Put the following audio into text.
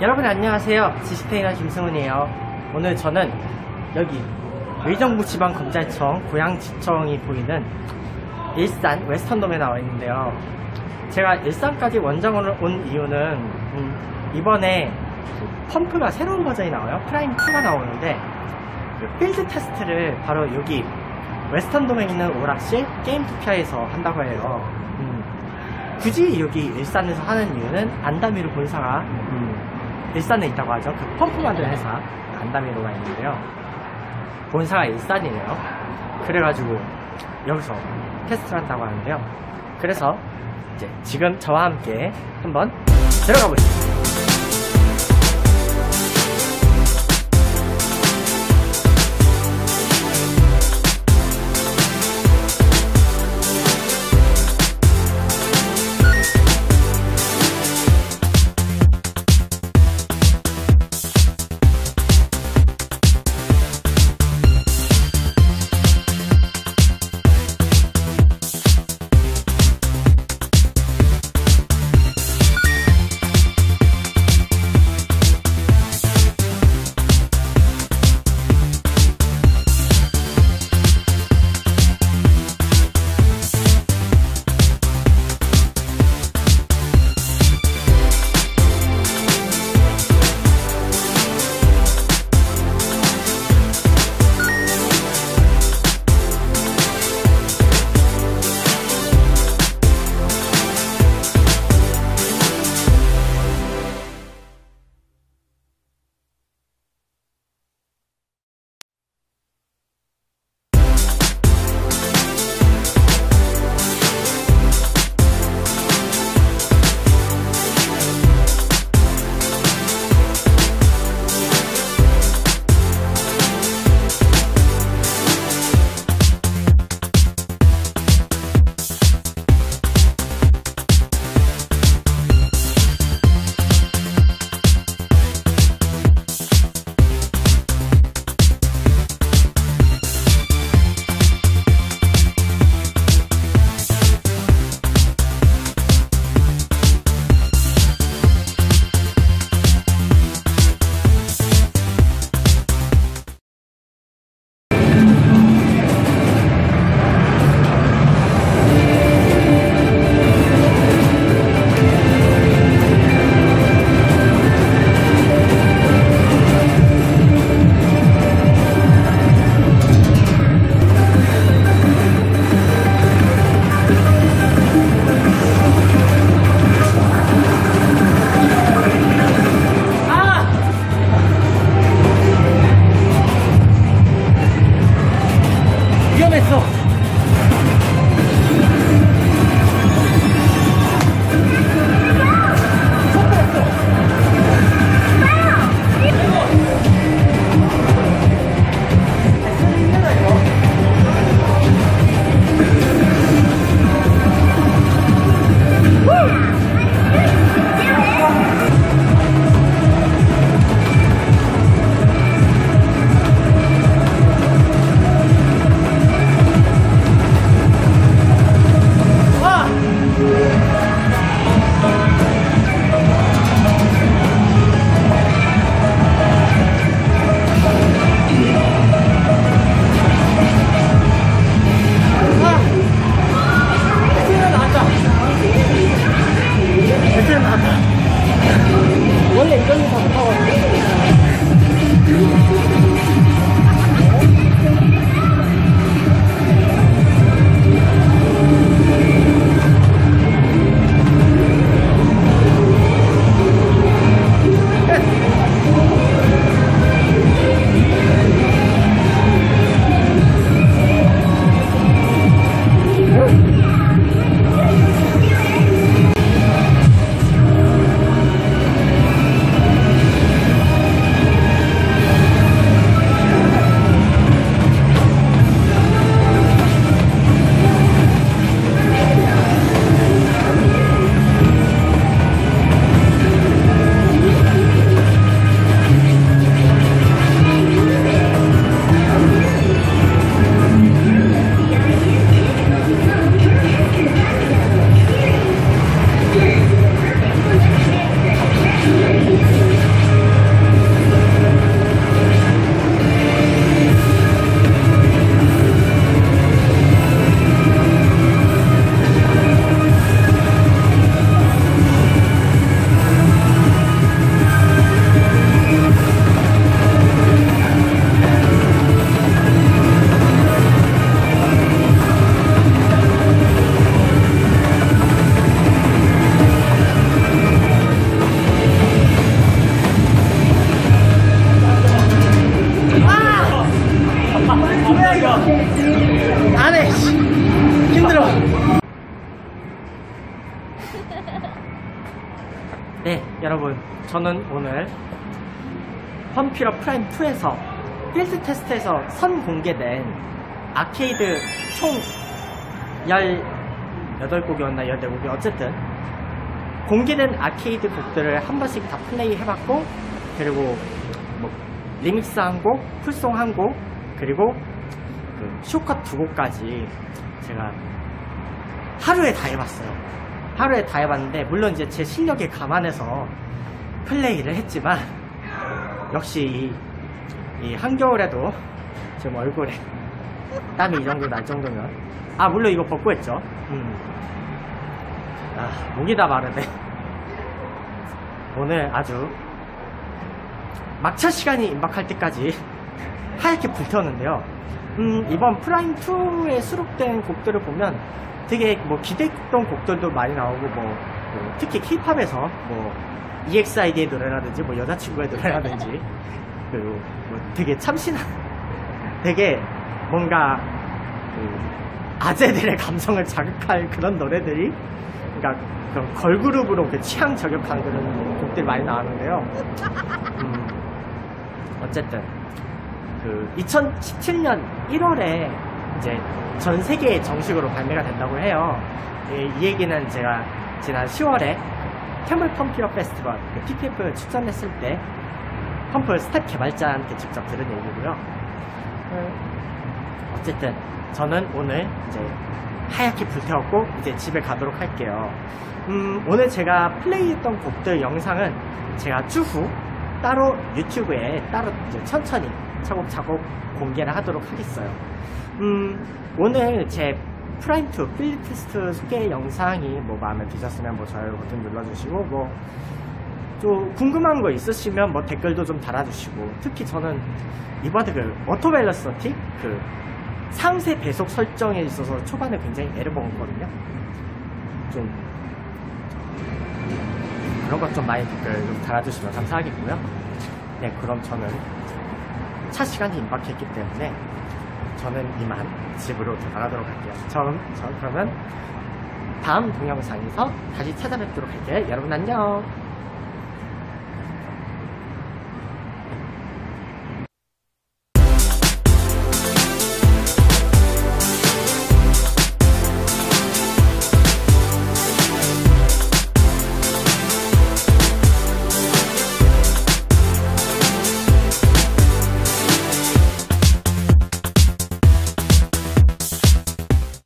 여러분 안녕하세요. 지식테이너 김승훈이에요. 오늘 저는 여기 의정부지방검찰청 고양지청이 보이는 일산 웨스턴돔에 나와 있는데요. 제가 일산까지 원정을 온 이유는 음, 이번에 그 펌프가 새로운 버전이 나와요. Prime 2가 나오는데 그 필드 테스트를 바로 여기 웨스턴돔에 있는 오락실 게임투피아에서 한다고 해요. 음, 굳이 여기 일산에서 하는 이유는 안다미로 본사가 음, 일산에 있다고 하죠. 그 펌프 만드는 회사 안다미로가 있는데요. 본사가 일산이에요. 그래가지고 여기서 테스트를 한다고 하는데요. 그래서 이제 지금 저와 함께 한번 들어가 보시죠. Oh, 여러분. 저는 오늘 Pump It Up Prime 2에서 필드 테스트에서 선 공개된 아케이드 총 18곡이었나 14곡이 어쨌든 공개된 아케이드 곡들을 한 번씩 다 플레이 해봤고 그리고 뭐 리믹스 한 곡, full song 한 곡, 그리고 그 short cut 두 곡까지 제가 하루에 다 해봤어요. 하루에 다 해봤는데 물론 이제 제 실력에 감안해서 플레이를 했지만 역시 이, 이 한겨울에도 지금 얼굴에 땀이 이 정도 날 정도면 아 물론 이거 벗고 했죠. 음. 아 목이 다 마르네. 오늘 아주 막차 시간이 임박할 때까지 하얗게 불태웠는데요. 음, 이번 Prime 2에 수록된 곡들을 보면 되게 뭐 기대했던 곡들도 많이 나오고 뭐, 뭐 특히 K-pop에서 뭐 EXID의 노래라든지 뭐 여자친구의 노래라든지 그리고 뭐 되게 참신한 되게 뭔가 그 아재들의 감성을 자극할 그런 노래들이 그러니까 그런 걸그룹으로 그 취향 저격한 그런 곡들이 많이 나왔는데요. 음, 어쨌든 그 2017년 1월에 이제 전 세계에 정식으로 발매가 된다고 해요. 이, 이 얘기는 제가 지난 10월에 캠블 Pump It Up 페스티벌 그 PPF 출전했을 때 펌프 스텝 개발자한테 직접 들은 얘기고요. 어, 어쨌든 저는 오늘 이제 하얗게 불태웠고 이제 집에 가도록 할게요. 음, 오늘 제가 플레이했던 곡들 영상은 제가 추후 따로 유튜브에 따로 천천히 차곡차곡 공개를 하도록 하겠어요. 음, 오늘 제 Prime 2 필드 테스트 소개 영상이 뭐 마음에 드셨으면 뭐 좋아요 버튼 눌러주시고 뭐좀 궁금한 거 있으시면 뭐 댓글도 좀 달아주시고 특히 저는 이번에 그 auto velocity 그 상세 배속 설정에 있어서 초반에 굉장히 애를 먹었거든요. 좀 그런 것 좀 많이 댓글 좀 달아주시면 감사하겠고요. 네, 그럼 저는 차 시간이 임박했기 때문에 저는 이만 집으로 돌아가도록 할게요. 전, 전 그러면 다음 동영상에서 다시 찾아뵙도록 할게요. 여러분 안녕!